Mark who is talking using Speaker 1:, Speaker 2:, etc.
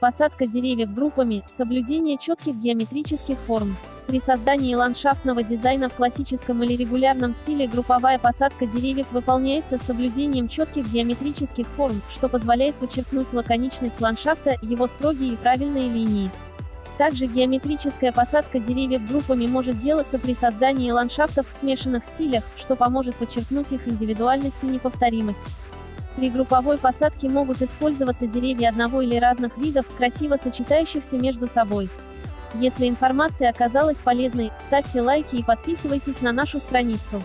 Speaker 1: посадка деревьев группами, соблюдение четких геометрических форм. При создании ландшафтного дизайна в классическом или регулярном стиле групповая посадка деревьев выполняется с соблюдением четких геометрических форм, что позволяет подчеркнуть лаконичность ландшафта, его строгие и правильные линии. Также геометрическая посадка деревьев группами может делаться при создании ландшафтов в смешанных стилях, что поможет подчеркнуть их индивидуальность и неповторимость. При групповой посадке могут использоваться деревья одного или разных видов, красиво сочетающихся между собой. Если информация оказалась полезной, ставьте лайки и подписывайтесь на нашу страницу.